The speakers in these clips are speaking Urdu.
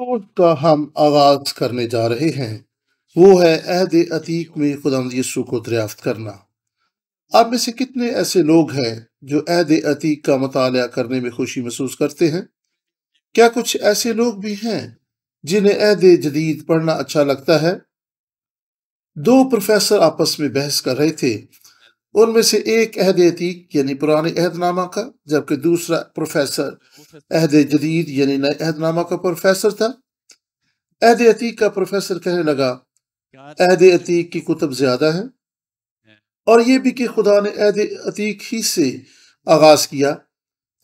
کورس کا ہم آغاز کرنے جا رہے ہیں۔ وہ ہے عہد عتیق میں خدا یسو کو دریافت کرنا۔ آپ میں سے کتنے ایسے لوگ ہیں جو عہد عتیق کا مطالعہ کرنے میں خوشی محسوس کرتے ہیں؟ کیا کچھ ایسے لوگ بھی ہیں جنہیں عہد جدید پڑھنا اچھا لگتا ہے؟ دو پروفیسر آپس میں بحث کر رہے تھے۔ ان میں سے ایک عہد عتیق یعنی پرانے عہد نامہ کا، جبکہ دوسرا پروفیسر عہد جدید یعنی نئے عہد نامہ کا پروفیسر تھا۔ عہد عتیق کا پروفیسر کہنے لگا عہد عتیق کی کتب زیادہ ہیں۔ اور یہ بھی کہ خدا نے عہد عتیق ہی سے آغاز کیا۔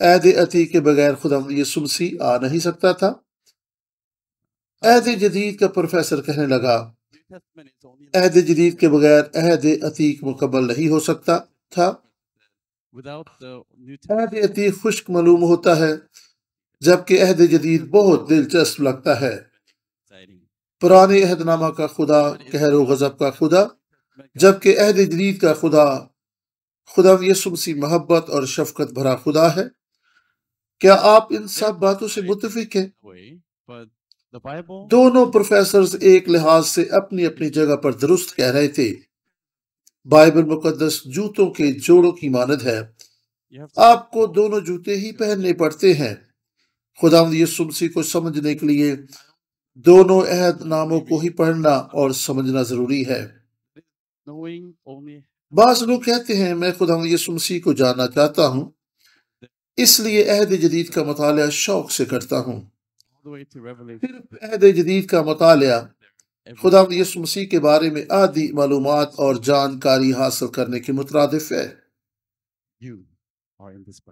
عہد عتیق کے بغیر خدا یہ سمسی آ نہیں سکتا تھا۔ عہد جدید کا پروفیسر کہنے لگا عہد جدید کے بغیر عہد عتیق مکمل نہیں ہو سکتا تھا۔ عہد عتیق خشک معلوم ہوتا ہے جبکہ عہد جدید بہت دلچسپ لگتا ہے۔ پرانے عہد نامہ کا خدا کہر و غضب کا خدا۔ جبکہ عہد جدید کا خدا خدا یسمسی محبت اور شفقت بھرا خدا ہے۔ کیا آپ ان سب باتوں سے متفق ہیں؟ دونوں پروفیسرز ایک لحاظ سے اپنی اپنی جگہ پر درست کہہ رہے تھے۔ بائبل مقدس جوتوں کے جوڑوں کی ماند ہے۔ آپ کو دونوں جوتے ہی پہننے پڑتے ہیں۔ خدا یسمسی کو سمجھنے کے لیے دونوں عہد ناموں کو ہی پڑھنا اور سمجھنا ضروری ہے۔ بعض لوگ کہتے ہیں میں خدا یسمسی کو جاننا چاہتا ہوں۔ اس لیے عہد جدید کا مطالعہ شوق سے کرتا ہوں۔ صرف عہد جدید کا مطالعہ خدا یس مسیح کے بارے میں آدھی معلومات اور جانکاری حاصل کرنے کے مترادف ہے۔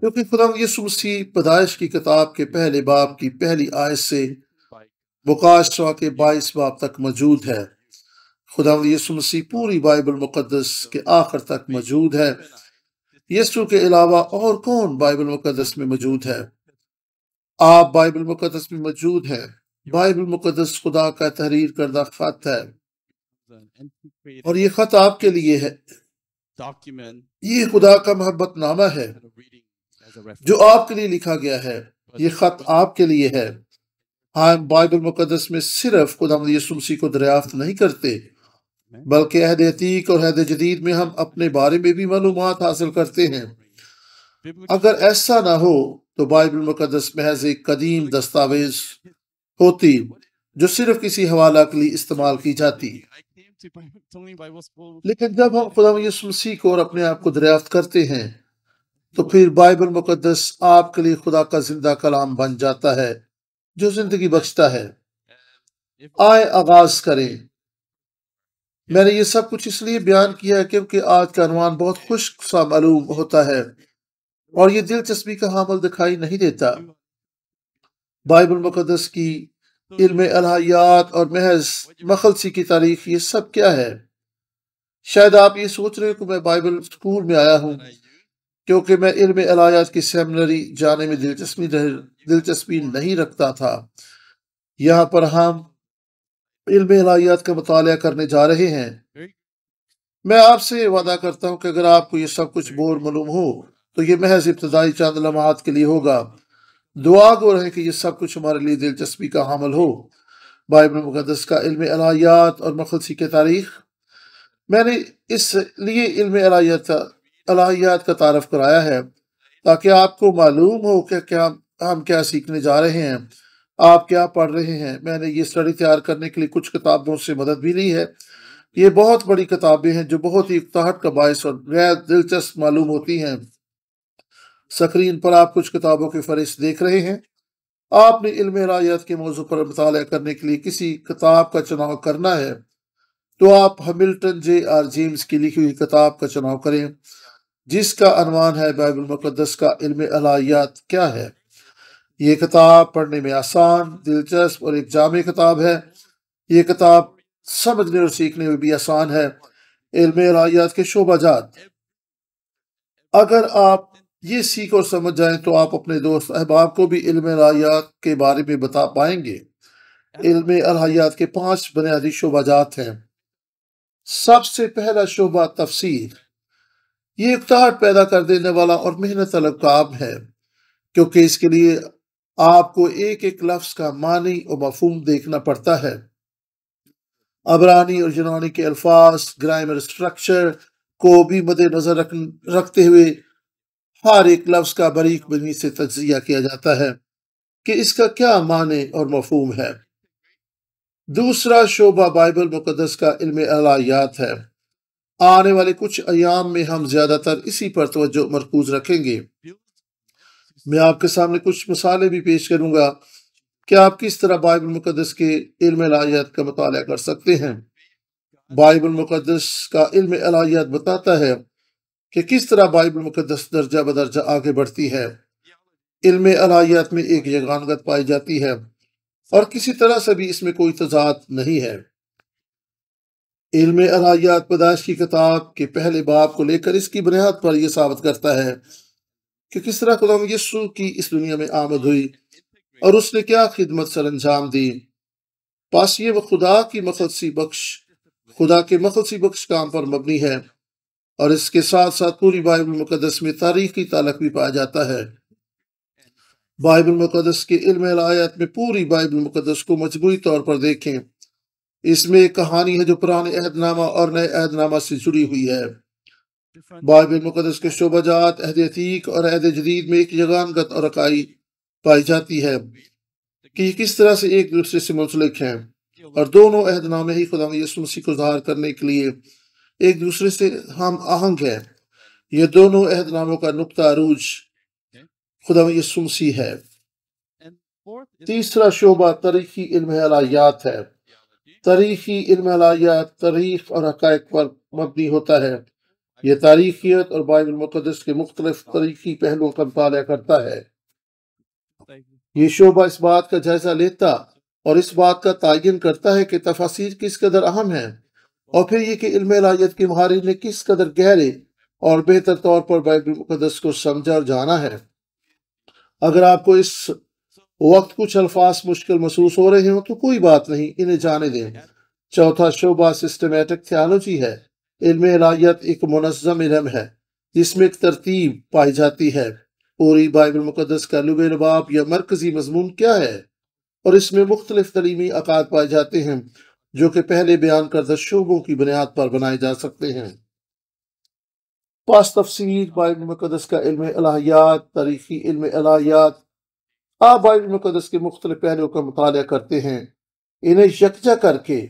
کیونکہ خدا یس مسیح پیدائش کی کتاب کے پہلے باب کی پہلی آیت سے مقاشرہ کے بائیس باب تک موجود ہے۔ خدا یس مسیح پوری بائبل مقدس کے آخر تک موجود ہے۔ یسو کے علاوہ اور کون بائبل مقدس میں موجود ہے؟ آپ بائبل مقدس میں موجود ہیں۔ بائبل مقدس خدا کا تحریر کردہ خط ہے۔ اور یہ خط آپ کے لیے ہے۔ یہ خدا کا محبت نامہ ہے جو آپ کے لیے لکھا گیا ہے۔ یہ خط آپ کے لیے ہے۔ ہم بائبل مقدس میں صرف خدا یسمسی کو دریافت نہیں کرتے بلکہ عہد عتیق اور عہد جدید میں ہم اپنے بارے میں بھی معلومات حاصل کرتے ہیں۔ اگر ایسا نہ ہو تو بائبل مقدس محض ایک قدیم دستاویز ہوتی جو صرف کسی حوالہ کے لیے استعمال کی جاتی۔ لیکن جب ہم خدا یسوع مسیح کو اور اپنے آپ کو دریافت کرتے ہیں، تو پھر بائبل مقدس آپ کے لیے خدا کا زندہ کلام بن جاتا ہے، جو زندگی بخشتا ہے۔ آئے آغاز کریں۔ میں نے یہ سب کچھ اس لیے بیان کیا ہے کیونکہ آج کا عنوان بہت خشک سا معلوم ہوتا ہے۔ اور یہ دلچسپی کا حامل دکھائی نہیں دیتا۔ بائبل مقدس کی علم الہیات اور محض مخلصی کی تاریخ یہ سب کیا ہے؟ شاید آپ یہ سوچ رہے کہ میں بائبل سکول میں آیا ہوں، کیونکہ میں علم الہیات کی سیمنری جانے میں دلچسپی دلچسپی نہیں رکھتا تھا۔ یہاں پر ہم علم الہیات کا مطالعہ کرنے جا رہے ہیں۔ میں آپ سے وعدہ کرتا ہوں کہ اگر آپ کو یہ سب کچھ بور معلوم ہو تو یہ محض ابتدائی چاند لمحات کے لیے ہوگا۔ دعا گو رہے کہ یہ سب کچھ ہمارے لیے دلچسپی کا حامل ہو۔ بائبل مقدس کا علم الہیات اور مخلصی کے تاریخ۔ میں نے اس لیے علم الہیات الہیات کا تعارف کرایا ہے تاکہ آپ کو معلوم ہو کہ کیا ہم کیا سیکھنے جا رہے ہیں۔ آپ کیا پڑھ رہے ہیں؟ میں نے یہ سٹڈی تیار کرنے کے لیے کچھ کتابوں سے مدد بھی لی ہے۔ یہ بہت بڑی کتابیں ہیں جو بہت ہی اقتحٹ کا باعث اور غیر دلچسپ معلوم ہوتی ہیں۔ سکرین پر آپ کچھ کتابوں کی فہرست دیکھ رہے ہیں۔ آپ نے علم رایت کے موضوع پر مطالعہ کرنے کے لیے کسی کتاب کا چناؤ کرنا ہے تو آپ ہملٹن جے آر جیمز کی لکھی ہوئی کتاب کا چناؤ کریں۔ جس کا عنوان ہے بائبل مقدس کا علم الہیات کیا ہے۔ یہ کتاب پڑھنے میں آسان، دلچسپ اور ایک جامع کتاب ہے۔ یہ کتاب سمجھنے اور سیکھنے میں بھی آسان ہے۔ علم الہیات کے شعبہ جات۔ اگر آپ یہ سیکھ اور سمجھ جائیں تو آپ اپنے دوست احباب کو بھی علم الہیات کے بارے میں بتا پائیں گے۔ علم الہیات کے پانچ بنیادی شعبہ جات ہیں۔ سب سے پہلا شعبہ تفسیر۔ یہ اقتحاٹ پیدا کر دینے والا اور محنت طلب کام ہے کیونکہ اس کے لیے آپ کو ایک ایک لفظ کا معنی اور مفہوم دیکھنا پڑتا ہے۔ عبرانی اور جنانی کے الفاظ گرائمر سٹرکچر کو بھی مد نظر رکھتے ہوئے ہر ایک لفظ کا بریک بنی سے تجزیہ کیا جاتا ہے کہ اس کا کیا معنی اور مفہوم ہے۔ دوسرا شعبہ بائبل مقدس کا علم الہیات ہے۔ آنے والے کچھ ایام میں ہم زیادہ تر اسی پر توجہ مرکوز رکھیں گے۔ میں آپ کے سامنے کچھ مثالیں بھی پیش کروں گا کہ آپ کس طرح بائبل مقدس کے علم الہیات کا مطالعہ کر سکتے ہیں۔ بائبل مقدس کا علم الہیات بتاتا ہے کہ کس طرح بائبل مقدس درجہ بدرجہ آگے بڑھتی ہے۔ علم الہیات میں ایک یگانگت پائی جاتی ہے اور کسی طرح سے بھی اس میں کوئی تضاد نہیں ہے۔ علم الہیات پدائش کی کتاب کے پہلے باب کو لے کر اس کی بنیاد پر یہ ثابت کرتا ہے کہ کس طرح خدا یسو کی اس دنیا میں آمد ہوئی اور اس نے کیا خدمت سر انجام دی۔ پاس یہ وہ خدا کی مقدسی بخش، خدا کے مقدسی بخش کام پر مبنی ہے۔ اور اس کے ساتھ ساتھ پوری بائبل مقدس میں تاریخی تعلق بھی پایا جاتا ہے۔ بائبل مقدس کے علم الایت میں پوری بائبل مقدس کو مجموعی طور پر دیکھیں۔ اس میں ایک کہانی ہے جو پرانے عہد نامہ اور نئے عہد نامہ سے جڑی ہوئی ہے۔ بائبل مقدس کے شعبہ جات، عہد عتیق اور عہد جدید میں ایک یگانگت اور اکائی پائی جاتی ہے۔ کہ یہ کس طرح سے ایک دوسرے سے منسلک ہیں۔ اور دونوں عہد نامے ہی خدا یسو مسیح کو ظاہر کرنے کے لیے ایک دوسرے سے ہم آہنگ ہے یہ دونوں عہد ناموں کا نقطہ عروج خدا یسو مسیح ہے۔ تیسرا شعبہ تاریخی علم الہیات ہے۔ تاریخی علم الہیات تاریخ اور حقائق پر مبنی ہوتا ہے۔ یہ تاریخیت اور بائبل مقدس کے مختلف تاریخی پہلوؤں کا مطالعہ کرتا ہے۔ یہ شعبہ اس بات کا جائزہ لیتا اور اس بات کا تعین کرتا ہے کہ تفاصیر کس قدر اہم ہیں۔ اور پھر یہ کہ علم الہیت کی مہاری نے کس قدر گہرے اور بہتر طور پر بائبل مقدس کو سمجھا اور جانا ہے۔ اگر آپ کو اس وقت کچھ الفاظ مشکل محسوس ہو رہے ہوں تو کوئی بات نہیں، انہیں جانے دیں۔ چوتھا شعبہ سسٹمیٹک تھیالوجی ہے۔ علم الہیت ایک منظم علم ہے، جس میں ایک ترتیب پائی جاتی ہے۔ پوری بائبل مقدس کا لب لباب یا مرکزی مضمون کیا ہے؟ اور اس میں مختلف تعلیمی عقاد پائے جاتے ہیں۔ جو کہ پہلے بیان کردہ شعبوں کی بنیاد پر بنائے جا سکتے ہیں۔ پاس تفسیر بائبل مقدس کا علم الہیات، تاریخی علم الہیات۔ آپ بائبل مقدس کے مختلف پہلوؤں کا مطالعہ کرتے ہیں۔ انہیں یکجا کر کے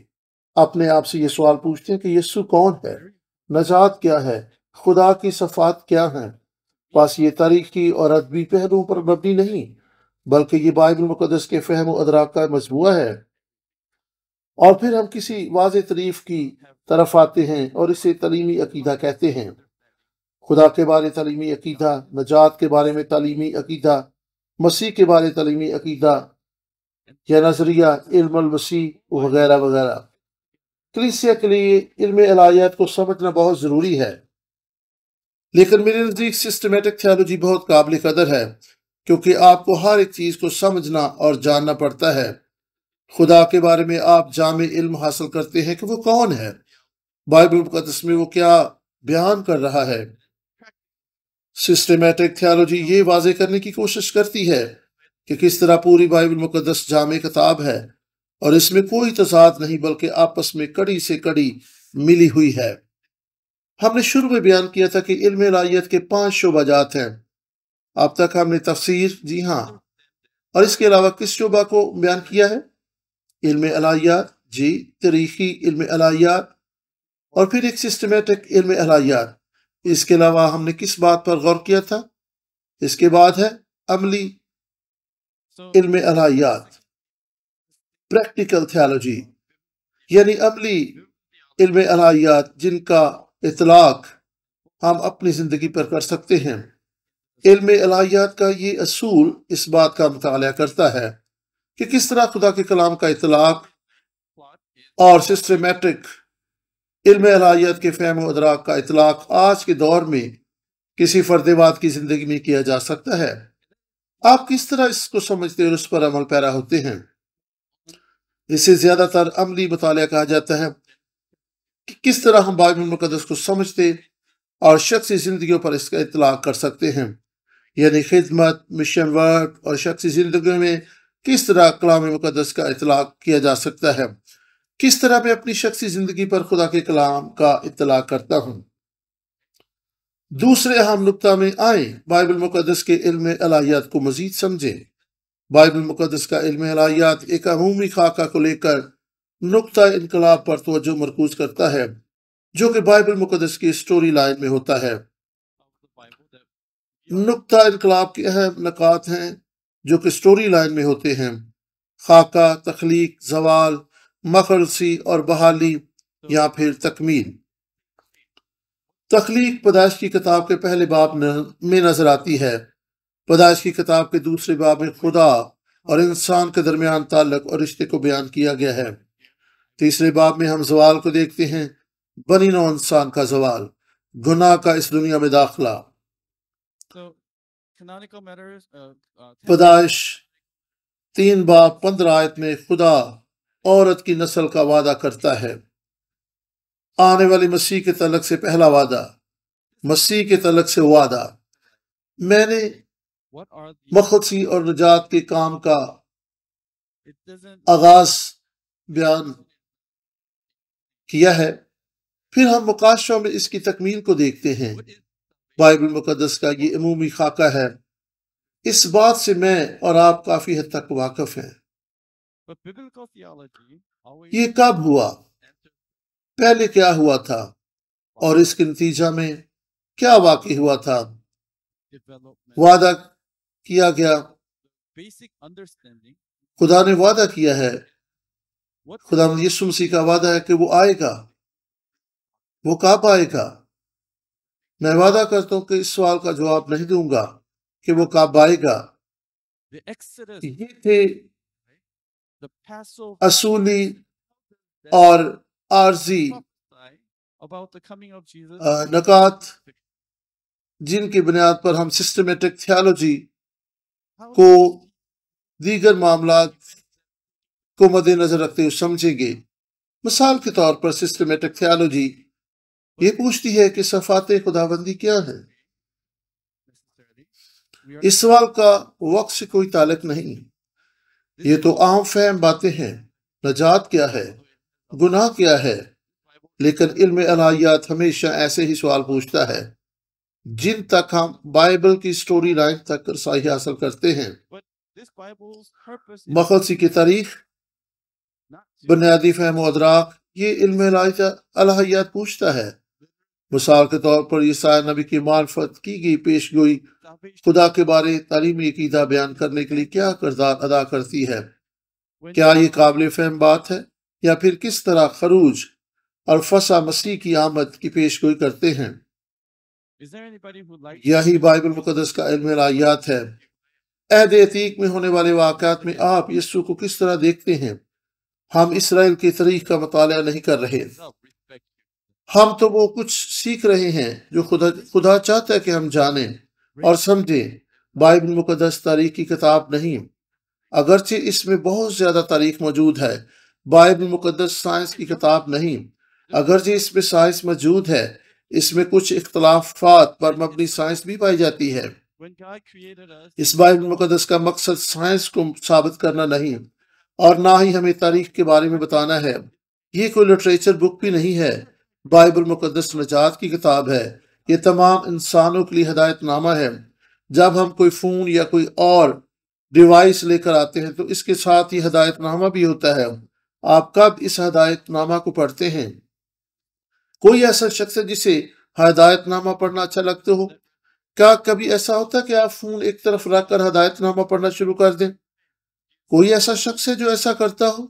اپنے آپ سے یہ سوال پوچھتے ہیں کہ یسو کون ہے؟ نجات کیا ہے؟ خدا کی صفات کیا ہیں؟ پاس یہ تاریخی اور ادبی پہلوؤں پر مبنی نہیں، بلکہ یہ بائبل مقدس کے فہم و ادراک کا مجموعہ ہے۔ اور پھر ہم کسی واضح تعریف کی طرف آتے ہیں اور اسے تعلیمی عقیدہ کہتے ہیں۔ خدا کے بارے تعلیمی عقیدہ، نجات کے بارے میں تعلیمی عقیدہ، مسیح کے بارے تعلیمی عقیدہ، یا نظریہ، علم المسیح وغیرہ وغیرہ۔ کلیسیا کے لیے علم الہیات کو سمجھنا بہت ضروری ہے۔ لیکن میرے نزدیک سسٹمیٹک تھیالوجی بہت قابل قدر ہے، کیونکہ آپ کو ہر ایک چیز کو سمجھنا اور جاننا پڑتا ہے۔ خدا کے بارے میں آپ جامع علم حاصل کرتے ہیں کہ وہ کون ہے؟ بائبل مقدس میں وہ کیا بیان کر رہا ہے؟ سسٹمیٹک تھیالوجی یہ واضح کرنے کی کوشش کرتی ہے کہ کس طرح پوری بائبل مقدس جامع کتاب ہے اور اس میں کوئی تضاد نہیں بلکہ آپس میں کڑی سے کڑی ملی ہوئی ہے۔ ہم نے شروع میں بیان کیا تھا کہ علم الہیت کے پانچ شعبہ جات ہیں۔ اب تک ہم نے تفسیر جی ہاں اور اس کے علاوہ کس شعبہ کو بیان کیا ہے؟ علم الہیات جی تاریخی علم الہیات اور پھر ایک سسٹمیٹک علم الہیات اس کے علاوہ ہم نے کس بات پر غور کیا تھا؟ اس کے بعد ہے عملی علم الہیات پریکٹیکل تھیالوجی یعنی عملی علم الہیات جن کا اطلاق ہم اپنی زندگی پر کر سکتے ہیں۔ علم الہیات کا یہ اصول اس بات کا مطالعہ کرتا ہے۔ کہ کس طرح خدا کے کلام کا اطلاق اور سسٹمیٹک علم الہیات کے فہم و ادراک کا اطلاق آج کے دور میں کسی فرد واد کی زندگی میں کیا جا سکتا ہے؟ آپ کس طرح اس کو سمجھتے اور اس پر عمل پیرا ہوتے ہیں؟ اسے زیادہ تر عملی مطالعہ کہا جاتا ہے کہ کس طرح ہم بائبل مقدس کو سمجھتے اور شخصی زندگیوں پر اس کا اطلاع کر سکتے ہیں؟ یعنی خدمت مشن ورک اور شخصی زندگی میں کس طرح کلام مقدس کا اطلاق کیا جا سکتا ہے؟ کس طرح میں اپنی شخصی زندگی پر خدا کے کلام کا اطلاع کرتا ہوں؟ دوسرے اہم نقطہ میں آئیں، بائبل مقدس کے علم الہیات کو مزید سمجھیں۔ بائبل مقدس کا علم الہیات ایک عمومی خاکہ کو لے کر نقطہ انقلاب پر توجہ مرکوز کرتا ہے، جو کہ بائبل مقدس کی سٹوری لائن میں ہوتا ہے۔ نقطہ انقلاب کے اہم نکات ہیں جو کہ سٹوری لائن میں ہوتے ہیں۔ خاکہ، تخلیق، زوال مخلصی اور بحالی، یا پھر تکمیل۔ تخلیق پدائش کی کتاب کے پہلے باب میں نظر آتی ہے۔ پدائش کی کتاب کے دوسرے باب میں خدا اور انسان کے درمیان تعلق اور رشتے کو بیان کیا گیا ہے۔ تیسرے باب میں ہم زوال کو دیکھتے ہیں۔ بنی نو انسان کا زوال۔ گناہ کا اس دنیا میں داخلہ۔ پدائش تین باب پندرہ آیت میں خدا عورت کی نسل کا وعدہ کرتا ہے۔ آنے والی مسیح کے تعلق سے پہلا وعدہ مسیح کے تعلق سے وعدہ۔ میں نے مخلصی اور نجات کے کام کا آغاز بیان کیا ہے۔ پھر ہم مقاشروں میں اس کی تکمیل کو دیکھتے ہیں۔ بائبل مقدس کا یہ عمومی خاکہ ہے۔ اس بات سے میں اور آپ کافی حد تک واقف ہیں۔ یہ کب ہوا؟ پہلے کیا ہوا تھا؟ اور اس کے نتیجہ میں کیا واقع ہوا تھا؟ وعدہ کیا گیا؟ خدا نے وعدہ کیا ہے۔ خدا یسو مسیح کا وعدہ ہے کہ وہ آئے گا۔ وہ کب آئے گا؟ میں وعدہ کرتا ہوں کہ اس سوال کا جواب نہیں دوں گا کہ وہ کب آئے گا۔ یہ تھے اصولی اور عارضی نکات جن کی بنیاد پر ہم سسٹمیٹک تھیالوجی کو دیگر معاملات کو مد نظر رکھتے ہوئے سمجھیں گے۔ مثال کے طور پر سسٹمیٹک تھیالوجی یہ پوچھتی ہے کہ صفات خداوندی کیا ہے؟ اس سوال کا وقت سے کوئی تعلق نہیں۔ یہ تو عام فہم باتیں ہیں۔ نجات کیا ہے؟ گناہ کیا ہے؟ لیکن علم الہیات ہمیشہ ایسے ہی سوال پوچھتا ہے، جن تک ہم بائبل کی سٹوری لائن تک رسائی حاصل کرتے ہیں۔ مخلصی کی تاریخ، بنیادی فہم و ادراک، یہ علم الہیات پوچھتا ہے۔ مثال کے طور پر یہ نبی کی معرفت کی گئی پیش گوئی۔ خدا کے بارے تعلیمی عقیدہ بیان کرنے کے لیے کیا کردار ادا کرتی ہے؟ کیا یہ قابل فہم بات ہے یا پھر کس طرح خروج اور فسا مسیح کی آمد کی پیش گوئی کرتے ہیں؟ یہی بائبل مقدس کا علم الہیات ہے۔ عہد عتیق میں ہونے والے واقعات میں آپ یسو کو کس طرح دیکھتے ہیں؟ ہم اسرائیل کی تاریخ کا مطالعہ نہیں کر رہے۔ ہم تو وہ کچھ سیکھ رہے ہیں جو خدا خدا چاہتا ہے کہ ہم جانیں اور سمجھیں۔ بائبل مقدس تاریخ کی کتاب نہیں۔ اگرچہ اس میں بہت زیادہ تاریخ موجود ہے، بائبل مقدس سائنس کی کتاب نہیں۔ اگرچہ اس میں سائنس موجود ہے، اس میں کچھ اختلافات پر مبنی سائنس بھی پائی جاتی ہے۔ اس بائبل مقدس کا مقصد سائنس کو ثابت کرنا نہیں، اور نہ ہی ہمیں تاریخ کے بارے میں بتانا ہے۔ یہ کوئی لٹریچر بک بھی نہیں ہے۔ بائبل مقدس نجات کی کتاب ہے۔ یہ تمام انسانوں کے لیے ہدایت نامہ ہے۔ جب ہم کوئی فون یا کوئی اور ڈیوائس لے کر آتے ہیں تو اس کے ساتھ یہ ہدایت نامہ بھی ہوتا ہے۔ آپ کب اس ہدایت نامہ کو پڑھتے ہیں؟ کوئی ایسا شخص ہے جسے ہدایت نامہ پڑھنا اچھا لگتے ہو؟ کیا کبھی ایسا ہوتا ہے کہ آپ فون ایک طرف رکھ کر ہدایت نامہ پڑھنا شروع کر دیں؟ کوئی ایسا شخص ہے جو ایسا کرتا ہو؟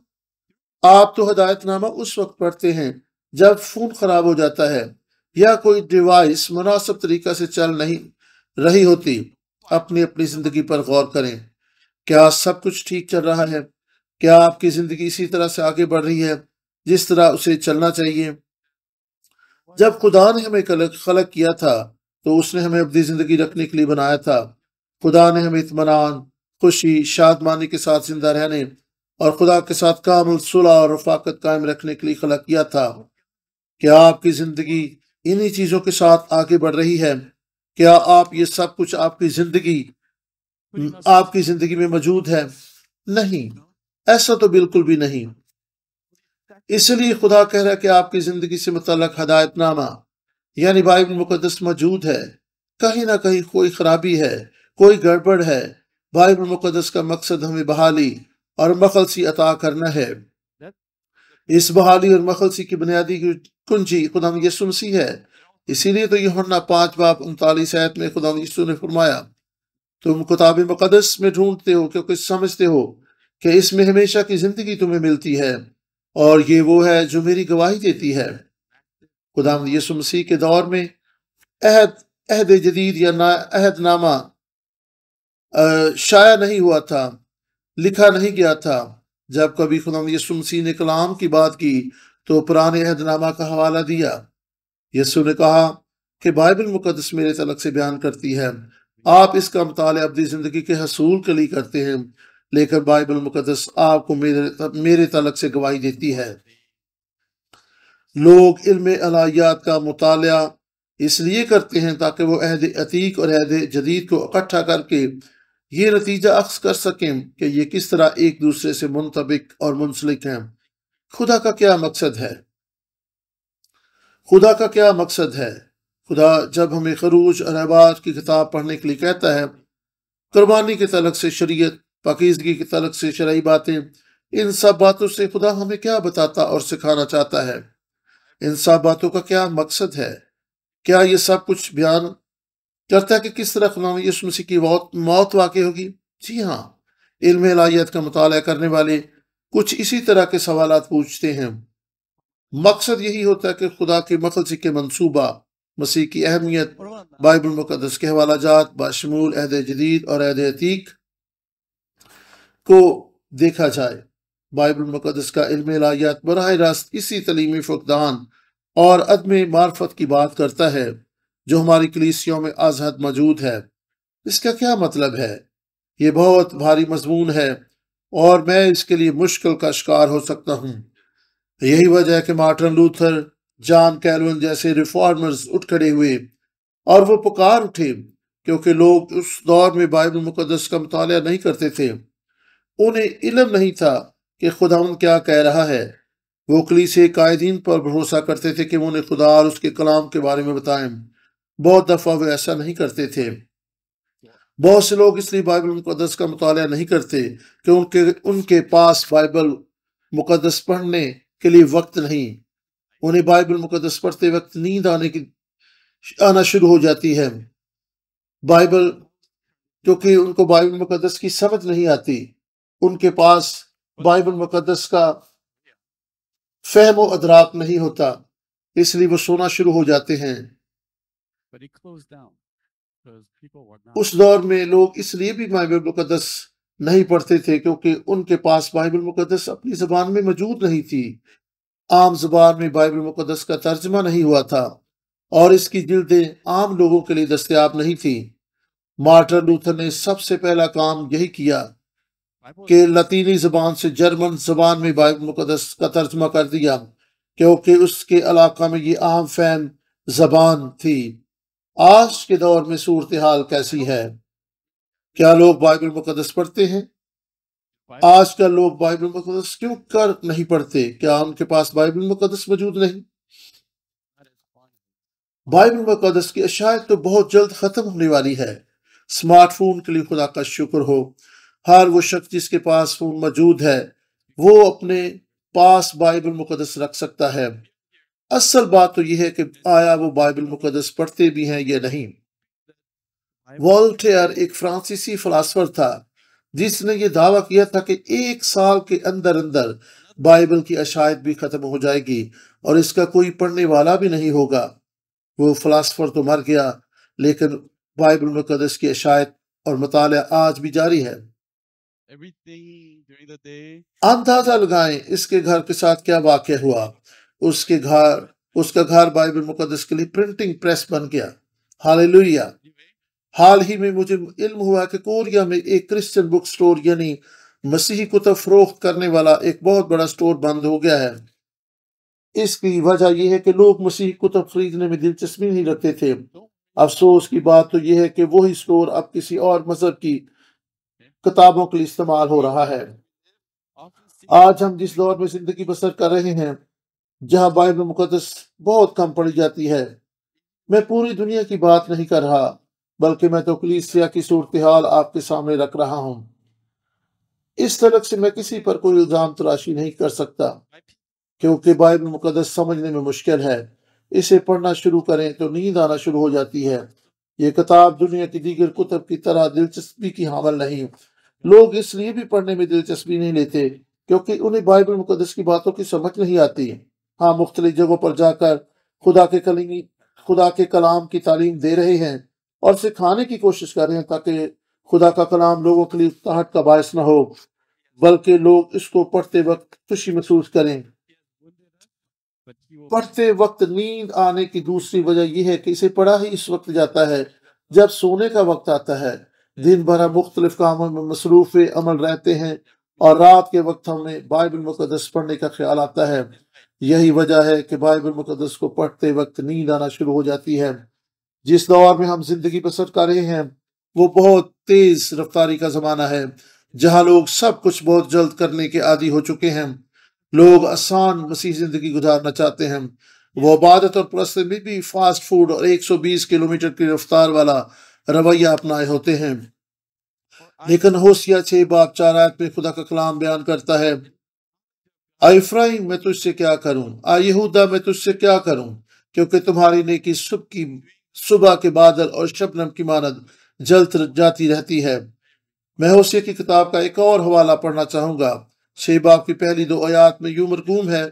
آپ تو ہدایت نامہ اس وقت پڑھتے ہیں جب فون خراب ہو جاتا ہے یا کوئی ڈیوائس مناسب طریقہ سے چل نہیں رہی ہوتی، اپنی اپنی زندگی پر غور کریں۔ کیا سب کچھ ٹھیک چل رہا ہے؟ کیا آپ کی زندگی اسی طرح سے آگے بڑھ رہی ہے جس طرح اسے چلنا چاہیے؟ جب خدا نے ہمیں خلق کیا تھا تو اس نے ہمیں اپنی زندگی رکھنے کے لیے بنایا تھا۔ خدا نے ہمیں اطمینان، خوشی، شادمانی کے ساتھ زندہ رہنے اور خدا کے ساتھ کامل صلح اور رفاقت قائم رکھنے کے لیے خلق کیا تھا۔ کیا آپ کی زندگی انہی چیزوں کے ساتھ آگے بڑھ رہی ہے۔ کیا آپ یہ سب کچھ آپ کی زندگی آپ کی زندگی میں موجود ہے؟ نہیں، ایسا تو بالکل بھی نہیں۔ اس لیے خدا کہہ رہا ہے کہ آپ کی زندگی سے متعلق ہدایت نامہ یعنی بائبل مقدس موجود ہے۔ کہیں نہ کہیں کوئی خرابی ہے، کوئی گڑبڑ ہے۔ بائبل مقدس کا مقصد ہمیں بحالی اور مخلصی عطا کرنا ہے۔ اس بحالی اور مخلصی کی بنیادی کنجی خدا یسو مسیح ہے۔ اسی لیے تو یہ پانچ باپ انتالیس آیت میں خدا یسو نے فرمایا، تم کتاب مقدس میں ڈھونڈتے ہو کیونکہ سمجھتے ہو کہ اس میں ہمیشہ کی زندگی تمہیں ملتی ہے اور یہ وہ ہے جو میری گواہی دیتی ہے۔ خدا یسو مسیح کے دور میں عہد عہد جدید یا عہد نامہ شائع نہیں ہوا تھا، لکھا نہیں گیا تھا۔ جب کبھی خدا یسو مسیح نے کلام کی بات کی، تو پرانے عہد نامہ کا حوالہ دیا۔ یسو نے کہا کہ بائبل مقدس میرے تعلق سے بیان کرتی ہے۔ آپ اس کا مطالعہ اپنی زندگی کے حصول کے لیے کرتے ہیں، لیکن بائبل مقدس آپ کو میرے تعلق سے گواہی دیتی ہے۔ لوگ علم الہیات کا مطالعہ اس لیے کرتے ہیں تاکہ وہ عہد عتیق اور عہد جدید کو اکٹھا کر کے یہ نتیجہ اخذ کر سکیں کہ یہ کس طرح ایک دوسرے سے منطبق اور منسلک ہیں۔ خدا کا کیا مقصد ہے؟ خدا کا کیا مقصد ہے؟ خدا جب ہمیں خروج اور احبار کی کتاب پڑھنے کے لیے کہتا ہے، قربانی کے تعلق سے شریعت، پاکیزگی کے تعلق سے شرعی باتیں، ان سب باتوں سے خدا ہمیں کیا بتاتا اور سکھانا چاہتا ہے؟ ان سب باتوں کا کیا مقصد ہے؟ کیا یہ سب کچھ بیان کرتا ہے کہ کس طرح خدا یسو مسیح کی موت واقع ہوگی؟ جی ہاں علم الہیت کا مطالعہ کرنے والے کچھ اسی طرح کے سوالات پوچھتے ہیں۔ مقصد یہی ہوتا ہے کہ خدا کے مخلصی کے منصوبہ، مسیح کی اہمیت، بائبل مقدس کے حوالہ جات، باشمول عہد جدید اور عہد عتیق کو دیکھا جائے۔ بائبل مقدس کا علم الہیات براہ راست اسی تعلیمی فقدان اور عدم معرفت کی بات کرتا ہے۔ جو ہماری کلیسیوں میں آزاد موجود ہے۔ اس کا کیا مطلب ہے؟ یہ بہت بھاری مضمون ہے اور میں اس کے لیے مشکل کا شکار ہو سکتا ہوں۔ یہی وجہ ہے کہ مارٹن لوتھر، جان کیلون جیسے ریفارمرز اٹھ کھڑے ہوئے اور وہ پکار اٹھے کیونکہ لوگ اس دور میں بائبل مقدس کا مطالعہ نہیں کرتے تھے۔ انہیں علم نہیں تھا کہ خدا ان کیا کہہ رہا ہے۔ وہ کلیسے قائدین پر بھروسہ کرتے تھے کہ انہیں خدا اور اس کے کلام کے بارے میں بتائیں۔ بہت دفعہ وہ ایسا نہیں کرتے تھے۔ بہت سے لوگ اس لیے بائبل مقدس کا مطالعہ نہیں کرتے کہ ان کے ان کے پاس بائبل مقدس پڑھنے کے لیے وقت نہیں۔ انہیں بائبل مقدس پڑھتے وقت نیند آنے کی، آنا شروع ہو جاتی ہے۔ بائبل، کیونکہ ان کو بائبل مقدس کی سمجھ نہیں آتی۔ ان کے پاس بائبل مقدس کا فہم و ادراک نہیں ہوتا۔ اس لیے وہ سونا شروع ہو جاتے ہیں۔ اس دور میں لوگ اس لیے بھی بائبل مقدس نہیں پڑھتے تھے کیونکہ ان کے پاس بائبل مقدس اپنی زبان میں موجود نہیں تھی۔ عام زبان میں بائبل مقدس کا ترجمہ نہیں ہوا تھا اور اس کی جلدیں عام لوگوں کے لیے دستیاب نہیں تھی مارٹر لوتھر نے سب سے پہلا کام یہی کیا کہ لطینی زبان سے جرمن زبان میں بائبل مقدس کا ترجمہ کر دیا کیونکہ اس کے علاقہ میں یہ عام فہم زبان تھی۔ آج کے دور میں صورتحال کیسی ہے؟ کیا لوگ بائبل مقدس پڑھتے ہیں؟ آج کل لوگ بائبل مقدس کیوں کر نہیں پڑھتے؟ کیا ان کے پاس بائبل مقدس موجود نہیں؟ بائبل مقدس کی اشاعت تو بہت جلد ختم ہونے والی ہے۔ سمارٹ فون کے لیے خدا کا شکر ہو۔ ہر وہ شخص جس کے پاس فون موجود ہے، وہ اپنے پاس بائبل مقدس رکھ سکتا ہے۔ اصل بات تو یہ ہے کہ آیا وہ بائبل مقدس پڑھتے بھی ہیں یا نہیں۔ والٹیر ایک فرانسیسی فلاسفر تھا جس نے یہ دعویٰ کیا تھا کہ ایک سال کے اندر اندر بائبل کی اشاعت بھی ختم ہو جائے گی اور اس کا کوئی پڑھنے والا بھی نہیں ہوگا۔ وہ فلاسفر تو مر گیا لیکن بائبل مقدس کی اشاعت اور مطالعہ آج بھی جاری ہے۔ اندازہ لگائیں اس کے گھر کے ساتھ کیا واقع ہوا۔ اس کے گھر، اس کا گھر بائبل مقدس کے لیے پرنٹنگ پریس بن گیا۔ ہاللویا حال ہی میں مجھے علم ہوا کہ کوریا میں ایک کرسچن بک سٹور یعنی مسیحی کتب فروخت کرنے والا ایک بہت بڑا سٹور بند ہو گیا ہے۔ اس کی وجہ یہ ہے کہ لوگ مسیحی کتب خریدنے میں دلچسپی نہیں رکھتے تھے۔ افسوس کی بات تو یہ ہے کہ وہی سٹور اب کسی اور مذہب کی کتابوں کے لیے استعمال ہو رہا ہے۔ آج ہم جس دور میں زندگی بسر کر رہے ہیں جہاں بائبل مقدس بہت کم پڑھی جاتی ہے۔ میں پوری دنیا کی بات نہیں کر رہا، بلکہ میں تو کلیسیا کی صورتحال آپ کے سامنے رکھ رہا ہوں۔ اس طرح سے میں کسی پر کوئی الزام تراشی نہیں کر سکتا، کیونکہ بائبل مقدس سمجھنے میں مشکل ہے۔ اسے پڑھنا شروع کریں تو نیند آنا شروع ہو جاتی ہے۔ یہ کتاب دنیا کی دیگر کتب کی طرح دلچسپی کی حامل نہیں۔ لوگ اس لیے بھی پڑھنے میں دلچسپی نہیں لیتے، کیونکہ انہیں بائبل مقدس کی باتوں کی سمجھ نہیں آتی۔ ہاں مختلف جگہوں پر جا کر خدا کے کلیمی خدا کے کلام کی تعلیم دے رہے ہیں اور سکھانے کی کوشش کر رہے ہیں تاکہ خدا کا کلام لوگوں کے لیے تحت کا باعث نہ ہو، بلکہ لوگ اس کو پڑھتے وقت خوشی محسوس کریں۔ پڑھتے وقت نیند آنے کی دوسری وجہ یہ ہے کہ اسے پڑھا ہی اس وقت جاتا ہے جب سونے کا وقت آتا ہے۔ دن بھر مختلف کاموں میں مصروف عمل رہتے ہیں اور رات کے وقت ہمیں بائبل مقدس پڑھنے کا خیال آتا ہے۔ یہی وجہ ہے کہ بائبل مقدس کو پڑھتے وقت نیند آنا شروع ہو جاتی ہے۔ جس دور میں ہم زندگی بسر کر رہے ہیں، وہ بہت تیز رفتاری کا زمانہ ہے، جہاں لوگ سب کچھ بہت جلد کرنے کے عادی ہو چکے ہیں۔ لوگ آسان مسیح زندگی گزارنا چاہتے ہیں۔ وہ عبادت اور پرست میں بھی فاسٹ فوڈ اور ایک سو بیس کلومیٹر کی رفتار والا رویہ اپنائے ہوتے ہیں۔ لیکن ہوسیا چھ باپ چار آیت میں خدا کا کلام بیان کرتا ہے آئی میں تجھ سے کیا کروں؟ آئی یہودا، میں تجھ سے کیا کروں؟ کیونکہ تمہاری نیکی صبح کی، صبح کے بادل اور شبنم کی ماند جلد جاتی رہتی ہے۔ میں ہوسیا کی کتاب کا ایک اور حوالہ پڑھنا چاہوں گا۔ چھ باپ کی پہلی دو آیات میں یوں مرگوم ہے۔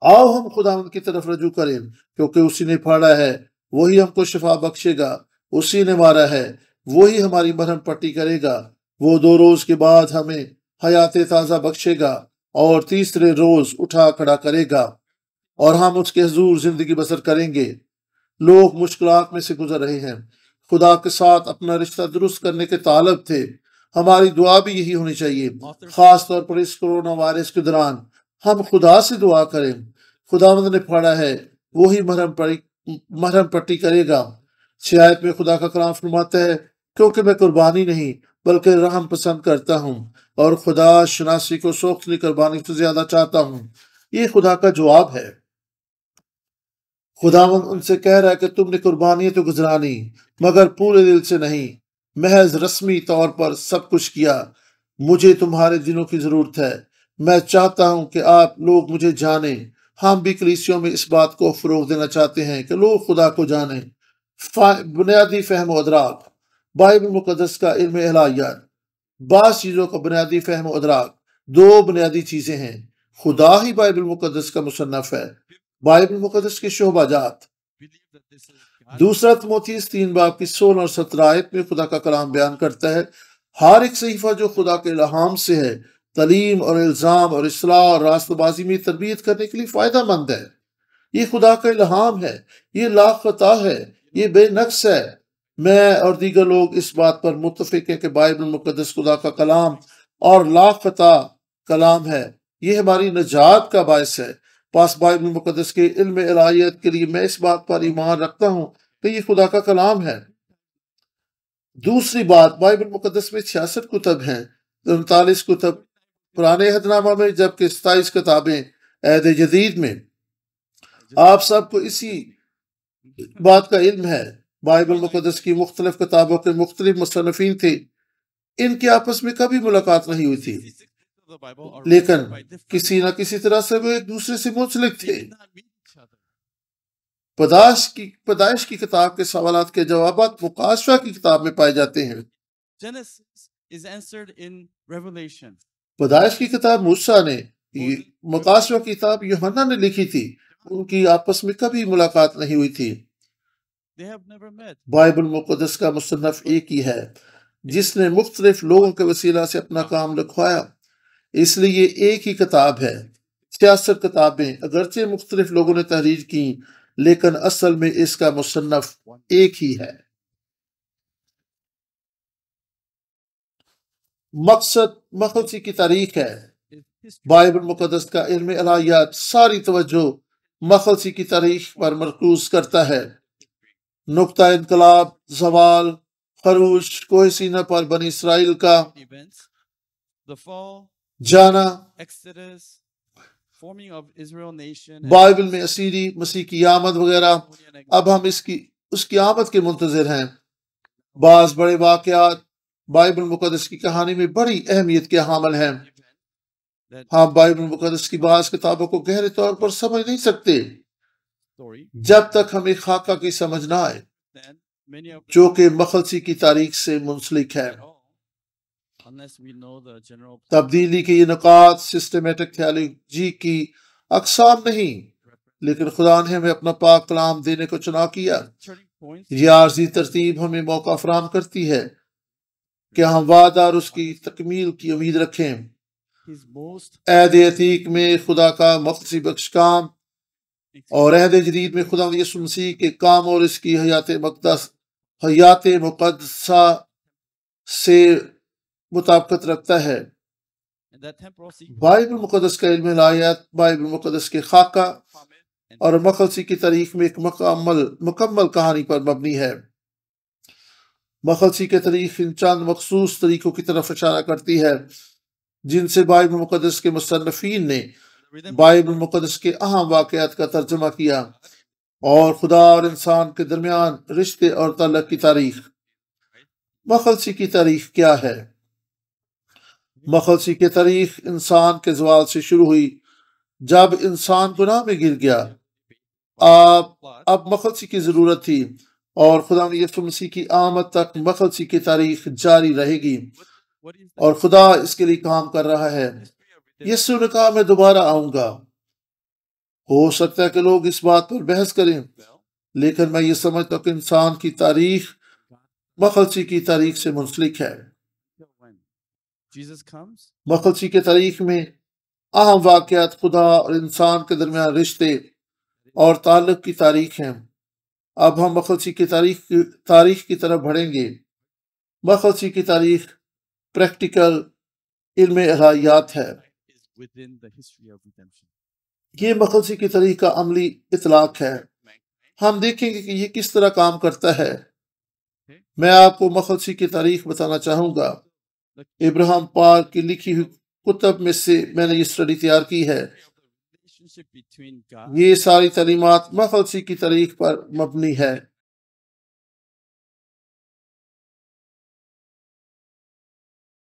آؤ ہم خدا ان کی طرف رجوع کریں، کیونکہ اسی نے پھاڑا ہے، وہی ہم کو شفا بخشے گا۔ اسی نے مارا ہے، وہی ہماری مرہم پٹی کرے گا۔ وہ دو روز کے بعد ہمیں حیات تازہ بخشے گا۔ اور تیسرے روز اٹھا کھڑا کرے گا اور ہم اس کے حضور زندگی بسر کریں گے۔ لوگ مشکلات میں سے گزر رہے ہیں۔ خدا کے ساتھ اپنا رشتہ درست کرنے کے طالب تھے۔ ہماری دعا بھی یہی ہونی چاہیے۔ خاص طور پر اس کرونا وائرس کے دوران ہم خدا سے دعا کریں۔ خدا مند نے پڑھا ہے، وہی مرہم مرہم پٹی کرے گا۔ شاید میں خدا کا کلام فرماتا ہے، کیونکہ میں قربانی نہیں، بلکہ رحم پسند کرتا ہوں۔ اور خدا شناسی کو سوکھلی قربانی سے زیادہ چاہتا ہوں۔ یہ خدا کا جواب ہے۔ خدا ان سے کہہ رہا ہے کہ تم نے قربانی تو گزرانی، مگر پورے دل سے نہیں۔ محض رسمی طور پر سب کچھ کیا۔ مجھے تمہارے دنوں کی ضرورت ہے۔ میں چاہتا ہوں کہ آپ لوگ مجھے جانیں۔ ہم بھی کلیسیوں میں اس بات کو فروغ دینا چاہتے ہیں کہ لوگ خدا کو جانیں۔ بنیادی فہم و ادراک۔ بائبل مقدس کا علم الہیات۔ بعض چیزوں کا بنیادی فہم و ادراک، دو بنیادی چیزیں ہیں۔ خدا ہی بائبل مقدس کا مصنف ہے۔ بائبل مقدس کے شعبہ جات۔ دوسرا تموتیس تین باپ کی سولہ اور سترہ آیت میں خدا کا کلام بیان کرتا ہے۔ ہر ایک صحیفہ جو خدا کے الہام سے ہے، تعلیم اور الزام اور اصلاح اور راست بازی میں تربیت کرنے کے لیے فائدہ مند ہے۔ یہ خدا کا الہام ہے۔ یہ لاخطہ ہے۔ یہ بے نقص ہے۔ میں اور دیگر لوگ اس بات پر متفق ہیں کہ بائبل مقدس خدا کا کلام اور لاخطہ کلام ہے۔ یہ ہماری نجات کا باعث ہے۔ پاس بائبل مقدس کے علم الہیت کے لیے میں اس بات پر ایمان رکھتا ہوں کہ یہ خدا کا کلام ہے۔ دوسری بات، بائبل مقدس میں چھیاسٹھ کتب ہیں۔ انتالیس کتب پرانے نامہ میں، جبکہ ستائیس کتابیں عہد جدید میں۔ آپ سب کو اسی بات کا علم ہے۔ بائبل مقدس کی مختلف کتابوں کے مختلف مصنفین تھے۔ ان کے آپس میں کبھی ملاقات نہیں ہوئی تھی۔ لیکن کسی نہ کسی طرح سے وہ ایک دوسرے سے منسلک تھے۔ پدائش کی پدائش کی کتاب کے سوالات کے جوابات مقاشفہ کی کتاب میں پائے جاتے ہیں۔ پدائش کی کتاب موسیٰ نے مقاشفہ کی کتاب یوحنا نے لکھی تھی۔ ان کی آپس میں کبھی ملاقات نہیں ہوئی تھی۔ بائبل مقدس کا مصنف ایک ہی ہے، جس نے مختلف لوگوں کے وسیلہ سے اپنا کام لکھوایا۔ اس لیے ایک ہی کتاب ہے۔ سیاست کتابیں اگرچہ مختلف لوگوں نے تحریر کی، لیکن اصل میں اس کا مصنف ایک ہی ہے۔ مقصد مخلصی کی تاریخ ہے۔ بائبل مقدس کا علم الہیات ساری توجہ مخلصی کی تاریخ پر مرکوز کرتا ہے۔ نقطہ انقلاب زوال خروش کوہ سینہ پر بنی اسرائیل کا جانا بائبل میں اسیری مسیح کی آمد وغیرہ. اب ہم اس کی اس کی آمد کے منتظر ہیں۔ بعض بڑے واقعات بائبل مقدس کی کہانی میں بڑی اہمیت کے حامل ہیں۔ ہم بائبل مقدس کی بعض کتابوں کو گہرے طور پر سمجھ نہیں سکتے۔ جب تک ہمیں خاکہ کی سمجھ نہ آئے جو کہ مخلصی کی تاریخ سے منسلک ہے۔ تبدیلی کے یہ نکات سسٹمیٹک تھیالوجی کی اقسام نہیں لیکن خدا نے ہمیں اپنا پاک کلام دینے کو چنا کیا۔ یہ عارضی ترتیب ہمیں موقع فراہم کرتی ہے کہ ہم وعدہ اور اس کی تکمیل کی امید رکھیں۔ عہد عتیق میں خدا کا مخصی بخش کام اور عہد جدید میں خدا یسوع مسیح کے کام اور اس کی حیات مقدس حیات مقدسہ سے مطابقت رکھتا ہے۔ بائبل مقدس کا علم الہیات بائبل مقدس کے خاکہ اور مخلصی کی تاریخ میں ایک مکمل مکمل کہانی پر مبنی ہے۔ مخلصی کے تاریخ ان چند مخصوص طریقوں کی طرف اشارہ کرتی ہے جن سے بائبل مقدس کے مصنفین نے بائبل مقدس کے اہم واقعات کا ترجمہ کیا اور خدا اور انسان کے درمیان رشتے اور تعلق کی تاریخ۔ مخلصی کی تاریخ کیا ہے؟ مخلصی کی تاریخ انسان کے زوال سے شروع ہوئی۔ جب انسان گناہ میں گر گیا آپ اب مخلصی کی ضرورت تھی اور خدا یسوع مسیح کی آمد تک مخلصی کی تاریخ جاری رہے گی۔ اور خدا اس کے لیے کام کر رہا ہے۔ History نے کہا میں دوبارہ آؤں گا۔ ہو سکتا ہے کہ لوگ اس بات پر بحث کریں، لیکن میں یہ سمجھتا ہوں کہ انسان کی تاریخ، مخلصی کی تاریخ سے منسلک ہے۔ until مخلصی کے تاریخ میں اہم واقعات خدا اور انسان کے درمیان رشتے اور تعلق کی تاریخ ہیں۔ اب ہم مخلصی کی تاریخ تاریخ کی طرف بڑھیں گے۔ مخلصی کی تاریخ پریکٹیکل علم الہیات ہے۔ Within the history of redemption. یہ مخلصی کی تاریخ کا عملی اطلاق ہے۔ ہم دیکھیں گے کہ یہ کس طرح کام کرتا ہے۔ میں آپ کو مخلصی کی تاریخ بتانا چاہوں گا۔ ابراہم پاک کی لکھی ہوئی کتب میں سے میں نے یہ اسٹڈی تیار کی ہے۔ یہ ساری تعلیمات مخلصی کی تاریخ پر مبنی ہے۔